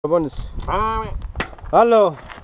Tá bonus. Halo. Ah,